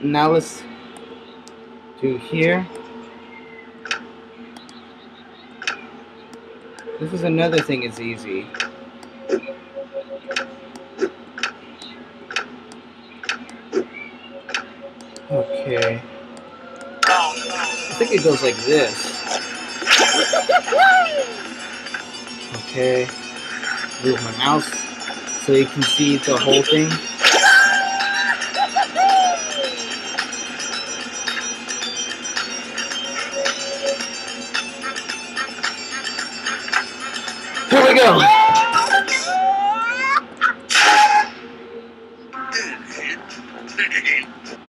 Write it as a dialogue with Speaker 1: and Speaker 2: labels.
Speaker 1: now let's do here. This is another thing it's easy. Okay. I think it goes like this. Okay. Move my mouse so you can see the whole thing. Here we go.